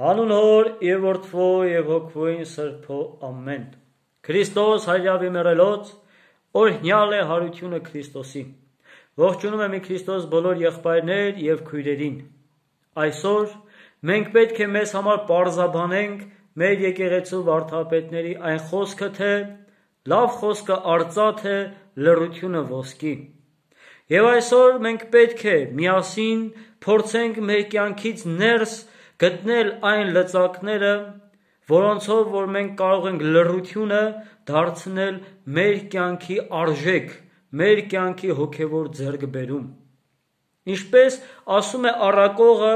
Հանուն հոր եւ որդվո եւ հոգվոյն սրբո ամեն։ Քրիստոս հայրավի մերելոց օրհնյալ է հարությունը Քրիստոսի։ Ողջունում եմ Քրիստոս բոլոր եղբայրներ եւ քույրերին։ Այսօր մենք պետք է մեզ համար parzabanենք մեր եկեղեցու վարդապետների այն խոսքը, թե լավ խոսքը արծաթ է, լրությունը ոսկի։ Եվ այսօր մենք պետք է միասին փորձենք մեր կյանքից ներս գտնել այն լծակները, որոնցով որ մենք կարող ենք լրությունը դարձնել մեր կյանքի արժեք, մեր կյանքի հոգևոր ձեռքբերում։ Ինչպես ասում է Արակողը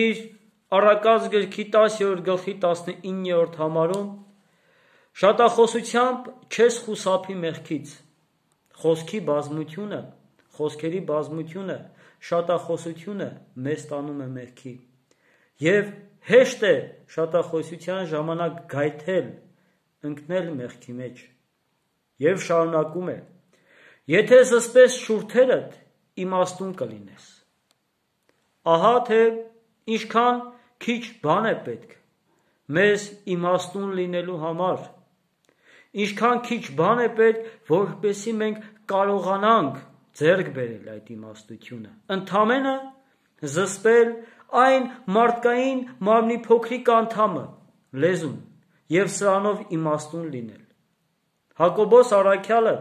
իր Արակած գրքի 10-րդ գլխի 19-րդ համարում, շատախոսությամբ չես խուսափի մեղքից։ Խոսքի բազմությունը, խոսքերի բազմությունը, շատախոսությունը մեզ տանում է մեղքի։ Եվ հեշտ է շատախոսության ժամանակ գայթել, ընկնել մեղքի մեջ։ Եվ շարունակում է. Եթե զսպես շուրթերդ, իմաստուն կլինես։ Ահա թե ինչքան քիչ բան է պետք մեզ իմաստուն լինելու համար։ Ինչքան քիչ բան է պետք, որպեսզի մենք կարողանանք ձեռք բերել այդ իմաստությունը։ Ընթամենը զսպել այն մարդկային մարմնի փոքրիկ անդամը՝ լեզուն, եւ սրանով իմաստուն լինել։ Հակոբոս Արաքյալը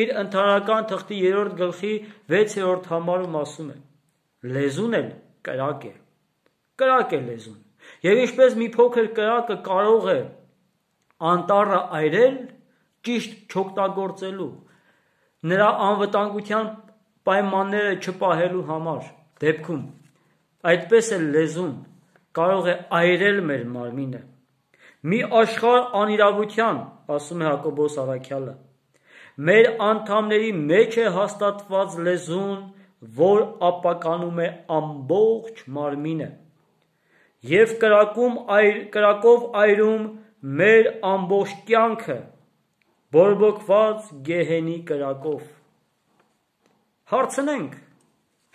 իր ընտանական թղթի 3-րդ գլխի 6-րդ համարում ասում է. լեզուն էլ կրակ է։ Կրակ է լեզուն։ Եվ ինչպես մի փոքր կրակը կարող է անտառը այրել ճիշտ չօգտագործելու նրա անվտանգության պայմանները չպահելու համար դեպքում Այդպես էլ լեզուն կարող է այրել մեր մարմինը։ Մի աշխարհ անիրավության, ասում է Հակոբոս Արաքյալը։ Մեր անդամների մեջ է հաստատված լեզուն, որ ապականում է ամբողջ մարմինը եւ կրակում այր կրակով այրում մեր ամբողջ կյանքը բորբոքված գեհենի կրակով հարցնենք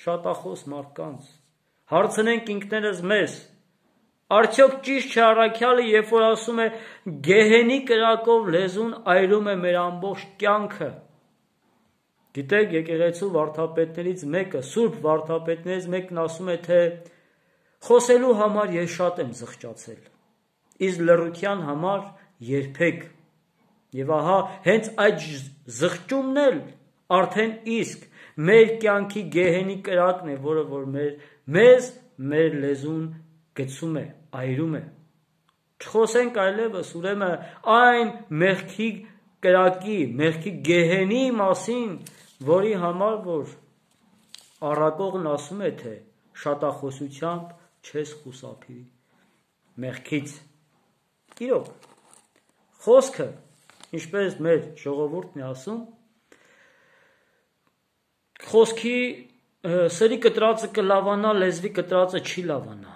շատախոս մարդկանց Հարցնենք ինքներս մեզ. Արդյոք ճիշտ չէ առաքյալը, երբ որ ասում է գեհենի կրակով լեզուն այրում է մեր ամբողջ կյանքը։ Գիտեք, եկեղեցու վարդապետներից մեկը, Սուրբ վարդապետներից մեկն ասում է, թե խոսելու համար ես շատ եմ զղջացել։ Իսկ լրության համար երբեք։ Եվ ահա հենց այդ զղջումն էլ արդեն իսկ մեր կյանքի գեհենի կրակն է, որը որ մեր մեզ մեր լեզուն գցում է, այրում է։ Չխոսենք այլևս ուրեմն այն մեղքի կրակի, մեղքի գեհենի մասին, որի համար որ առակողն ասում է թե շատախոսությամբ չես խուսափի մեղքից։ Իրոք խոսքը, ինչպես մեր ժողովուրդն է ասում, խոսքի սրի կտրածը կլավանա, լեզվի կտրածը չի լավանա։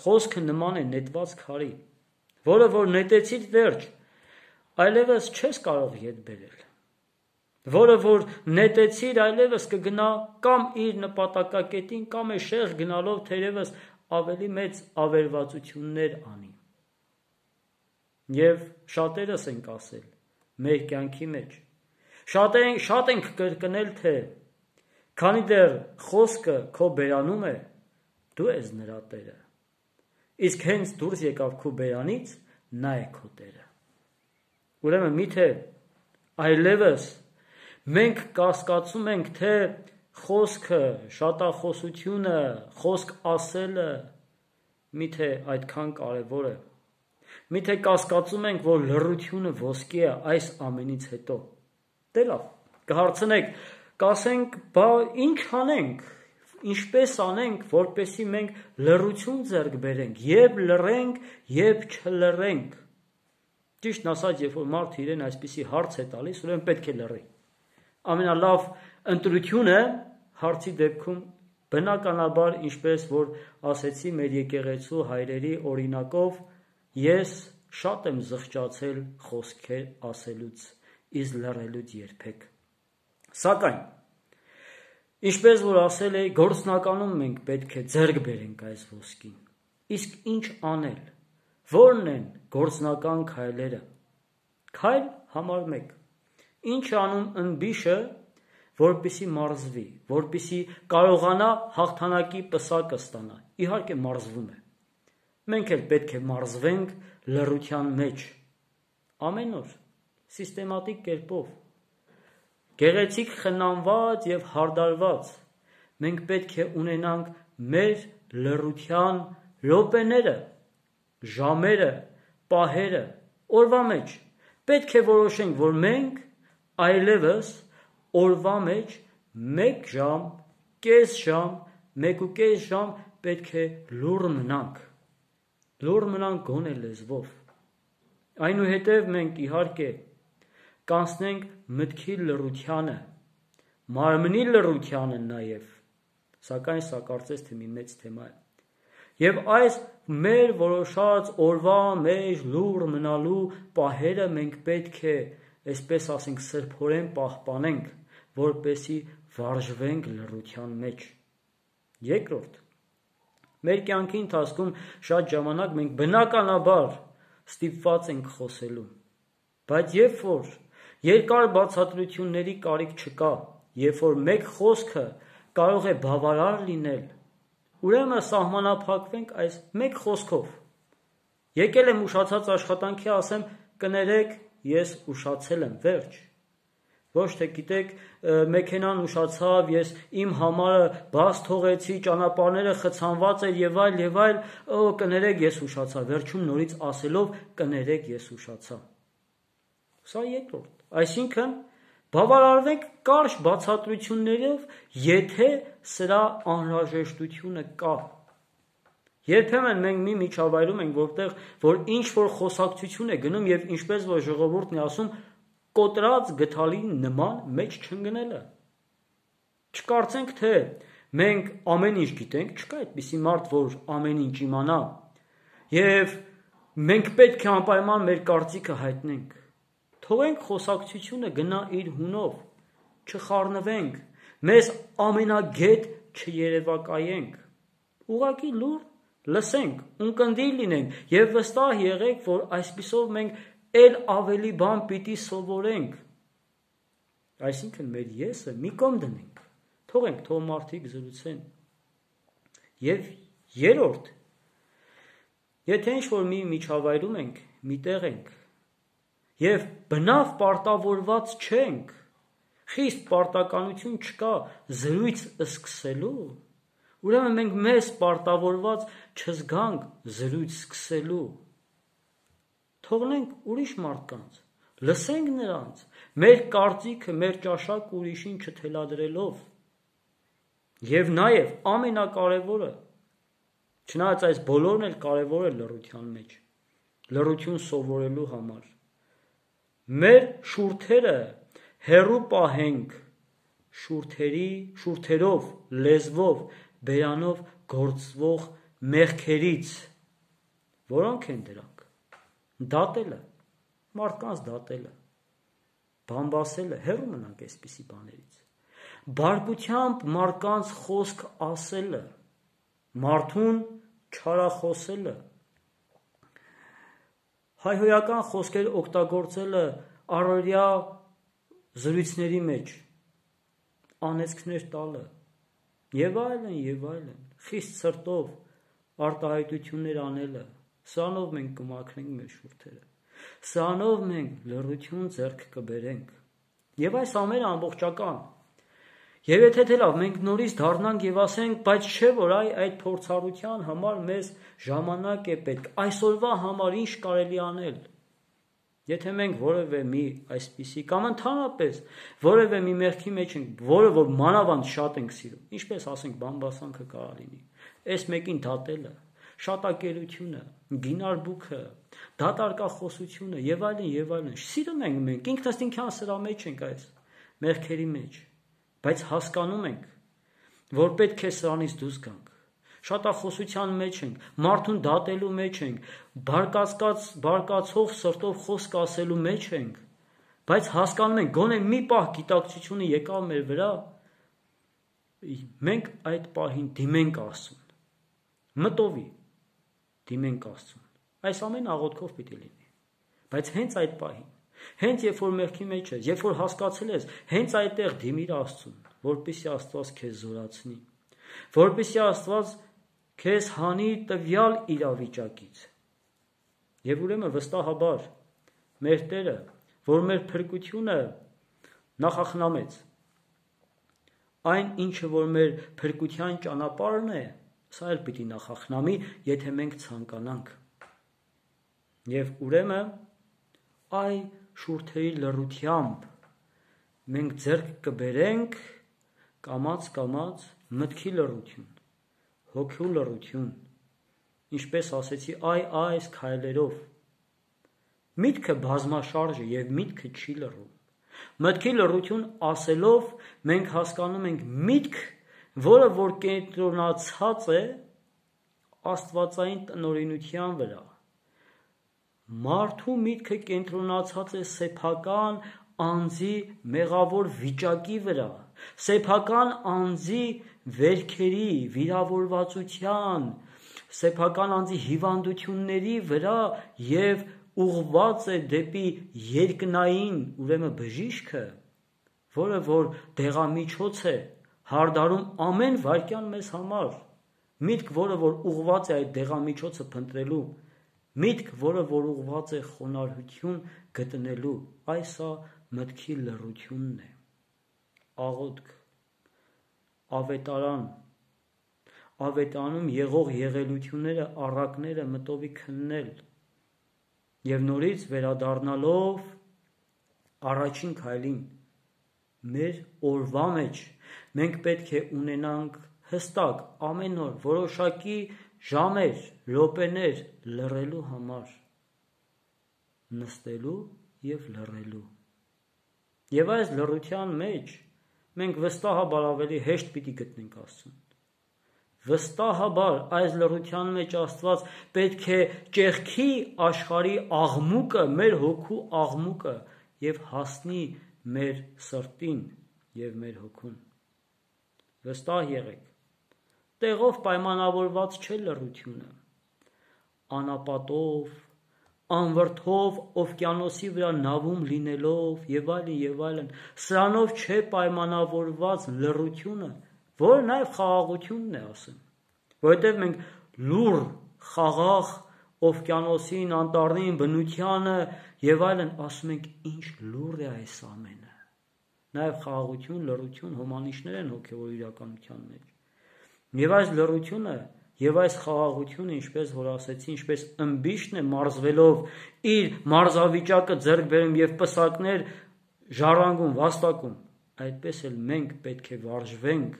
Խոսքը նման է նետված քարի, որը որ նետեցից վերջ, այլևս չես կարող ետ բերել։ Որը որ նետեցիր այլևս կգնա կամ իր նպատակակետին կամ է շեղ գնալով թերևս ավելի մեծ ավերվածություններ անի։ Եվ շատերս ենք ասել մեր կյանքի մեջ։ Շատ են շատ ենք կրկնել թե Քանի դեռ խոսքը քո բերանում է, դու ես նրա տերը։ Իսկ հենց դուրս եկավ քո բերանից, նա է քո տերը։ Ուրեմն միթե այլևս մենք կասկածում ենք, թե խոսքը, շատախոսությունը, խոսք ասելը միթե այդքան կարևոր է։ Միթե կասկածում ենք, որ լրությունը ոսկի է այս ամենից հետո։ Դե լավ, կհարցնեք, կասենք, բա ինչ անենք, ինչպես անենք, որպեսի մենք լրություն ձեռք բերենք, եւ լռենք, եւ չլռենք։ Ճիշտն ասած, երբ որ մարդ իրեն այսպիսի հարց է տալիս, ուրեմն պետք է լռի։ Ամենալավ ընտրությունը հարցի դեպքում բնականաբար, ինչպես որ ասեցի մեր եկեղեցու հայրերի օրինակով, ես շատ եմ զղջացել խոսքեր ասելուց, իսկ լռելուց երբեք։ Սակայն ինչպես որ ասել էի, գործնականում մենք պետք է ձեռք բերենք այս ոսկին։ Իսկ ինչ անել։ Որն են գործնական քայլերը։ Քայլ համար 1։ Ինչ անում ընբիշը, որպիսի մարզվի, որպիսի կարողանա հաղթանակի պսակը ստանա։ Իհարկե մարզվում է։ Մենք էլ պետք է մարզվենք լռության մեջ։ Ամեն օր սիստեմատիկ կերպով գեղեցիկ խնամված եւ հարդարված մենք պետք է ունենանք մեր լռության րոպեները, ժամերը, պահերը օրվա մեջ պետք է որոշենք, որ մենք այլևս օրվա մեջ 1 ժամ, կես ժամ, 1.5 ժամ պետք է լուր մնանք։ Լուր մնանք գոնե լեզվով։ Այնուհետև մենք իհարկե կանցնենք մտքի լռությանը, մարմնի լռությանը նաև։ Սակայն սա կարծես թե մի մեծ թեմա է։ Եվ այս մեր որոշած օրվա մեջ լուր մնալու պահերը մենք պետք է, այսպես ասենք, սրբորեն պահպանենք որպեսի վարժվենք լռության մեջ։ Երկրորդ, մեր կյանքի ընթացքում շատ ժամանակ մենք բնականաբար ստիպված ենք խոսելու։ Բայց երբ որ երկար բացատրությունների կարիք չկա, երբ որ մեկ խոսքը կարող է բավարար լինել, ուրեմն սահմանափակվենք այս մեկ խոսքով։ Եկել եմ ուշացած աշխատանքի ասեմ, կներեք, ես ուշացել եմ, վերջ Ոչ թե գիտեք, մեքենան ուշացավ, ես իմ համարը բաց թողեցի, ճանապարհները խցանված էր եւ այլ եւ այլ, օ կներեք ես ուշացա, վերջում նորից ասելով կներեք ես ուշացա։ Սա երկրորդ։ Այսինքն բավարարվենք կարճ բացատրություններով, եթե սրա անհրաժեշտությունը կա։ Երբեմն մենք մի միջավայրում ենք, որտեղ որ ինչ որ խոսակցություն է գնում եւ ինչպես որ ժողովուրդն է ասում, կոտրած գթալի նման մեջ չընկնելը։ Չկարծենք, թե մենք ամեն ինչ գիտենք, չկա այդպիսի մարդ, որ ամեն ինչ իմանա։ Եվ մենք պետք է անպայման մեր կարծիքը հայտնենք։ Թողենք խոսակցությունը գնա իր հունով, չխառնվենք, մեզ ամենագետ չերևակայենք։ Ուղակի լուր լսենք, ունկնդիր լինենք եւ վստահ եղեք, որ այսպիսով մենք էլ ավելի բան պիտի սովորենք։ Այսինքն մեր եսը մի կողմ դնենք։ Թողենք թող մարդիկ զրուցեն։ Եվ երրորդ Եթե ինչ որ մի միջավայրում ենք, միտեղ ենք եւ բնավ պարտավորված չենք, խիստ պարտականություն չկա զրույց սկսելու, ուրեմն մենք մեզ պարտավորված չզգանք զրույց սկսելու թողնենք ուրիշ մարդկանց, լսենք նրանց, մեր կարծիքը, մեր ճաշակ ուրիշին չթելադրելով։ Եվ նաև ամենակարևորը, չնայած այս բոլորն էլ կարևոր է լռության մեջ, լռություն սովորելու համար։ Մեր շուրթերը հերու պահենք շուրթերի, շուրթերով, լեզվով, բերանով գործվող մեղքերից։ Որոնք են դրանք դատելը, մարդկանց դատելը, բամբասելը, հեռու մնանք այսպիսի բաներից։ Բարգությամբ մարդկանց խոսք ասելը, մարդուն չարախոսելը, հայհոյական խոսքեր օգտագործելը առօրյա զրույցների մեջ, անեցքներ տալը, եւ այլն, եւ այլն, խիստ սրտով արտահայտություններ անելը, Սրանով մենք կմաքրենք մեր շուրթերը։ Սրանով մենք լռություն ձեռք կբերենք։ Եվ այս ամենը ամբողջական։ Եվ եթե թե լավ մենք նորից դառնանք եւ ասենք, բայց չէ որ այ այդ փորձառության համար մեզ ժամանակ է պետք։ Այսօրվա համար ինչ կարելի անել։ Եթե մենք որևէ մի այսպիսի կամ ընդհանրապես որևէ մի մեղքի մեջ ենք, որը որ մանավանդ շատ ենք սիրում, ինչպես ասենք բամբասանքը կարա լինի։ Այս մեկին դատելը, շատակերությունը, գինարբուքը, դատարկախոսությունը եւ այլն եւ այլն։ Սիրում ենք մենք, ինքնս ինքան սրա մեջ ենք այս մեղքերի մեջ, բայց հասկանում ենք, որ պետք է սրանից դուրս գանք շատախոսության մեջ ենք, մարդուն դատելու մեջ ենք, բարկացած, բարկացող սրտով խոսք ասելու մեջ ենք, բայց հասկանում ենք, գոնե մի պահ գիտակցությունը եկավ մեր վրա, մենք այդ պահին դիմենք ասուն, մտովի, դիմենք Աստծուն։ Այս ամեն աղոթքով պիտի լինի։ Բայց հենց այդ պահին, հենց երբ որ մեղքի մեջ ես, երբ որ հասկացել ես, հենց այդտեղ դիմիր Աստծուն, որպեսզի Աստված քեզ զորացնի, որպեսզի Աստված քեզ հանի տվյալ իրավիճակից։ Եվ ուրեմն վստահաբար մեր Տերը, որ մեր փրկությունը նախախնամեց, այն ինչը որ մեր փրկության ճանապարհն է, սա էլ պիտի նախախնամի, եթե մենք ցանկանանք։ Եվ ուրեմն այ շուրթերի լրությամբ մենք ձեռք կբերենք կամած կամած մտքի լրություն, հոգու լրություն, ինչպես ասեցի, այ այս քայլերով միտքը բազմաշարժ է եւ միտքը չի լռում Մտքի լռություն ասելով մենք հասկանում ենք միտք, որը որ կենտրոնացած է աստվածային տնորինության վրա։ Մարդու միտքը կենտրոնացած է սեփական անձի մեղավոր վիճակի վրա, սեփական անձի վերքերի, վիրավորվածության, սեփական անձի հիվանդությունների վրա եւ ուղված է դեպի երկնային, ուրեմն բժիշկը, որը որ դեղամիջոց է հարդարում ամեն վարքյան մեզ համար, միտք, որը որ ուղված է այդ դեղամիջոցը փնտրելու, միտք, որը որ ուղված է խոնարհություն գտնելու, այսա մտքի լռությունն է։ Աղոթք, ավետարան, ավետանում եղող եղելությունները, առակները մտովի քննել եւ նորից վերադառնալով առաջին քայլին մեր օրվա մեջ մենք պետք է ունենանք հստակ ամեն օր որոշակի ժամեր, րոպեներ լռելու համար նստելու եւ լռելու եւ այս լռության մեջ մենք վստահաբար ավելի հեշտ պիտի գտնենք Աստծուն վստահաբար այս լրության մեջ Աստված պետք է ճեղքի աշխարի աղմուկը, մեր հոգու աղմուկը եւ հասնի մեր սրտին եւ մեր հոգուն։ Վստահ եղեք։ Տեղով պայմանավորված չէ լրությունը։ Անապատով, անվրդով, օվկիանոսի վրա նավում լինելով եւ այլն եւ այլն, սրանով չէ պայմանավորված լրությունը, որը նաև խաղաղությունն է ասեմ, որովհետև մենք լուր խաղաղ օվկիանոսին, անտառին, բնությանը եւ այլն ասում ենք ինչ լուր է այս ամենը։ Նաև խաղաղություն, լռություն հոմանիշներ են հոգեոր իրականության մեջ։ Եվ այս լռությունը Եվ այս խաղաղությունը, ինչպես որ ասեցի, ինչպես ըմբիշն է մարզվելով իր մարզավիճակը ձեռք բերում եւ պսակներ ժառանգում, վաստակում, այդպես էլ մենք պետք է վարժվենք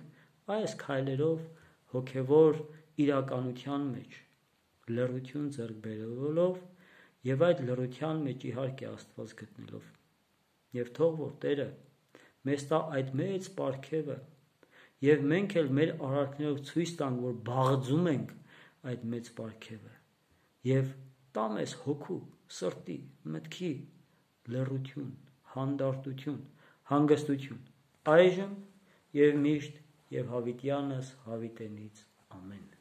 այս քայլերով հոգևոր իրականության մեջ լրություն ձեռք բերելով եւ այդ լրության մեջ իհարկե Աստված գտնելով եւ թող որ Տերը մեզ տա այդ մեծ պարգևը եւ մենք էլ մեր արարքներով ցույց տանք որ բաղձում ենք այդ մեծ պարգևը եւ տա մեզ հոգու սրտի մտքի լրություն հանդարտություն հանգստություն այժմ եւ միշտ եւ հավիտյանս հավիտենից ամեն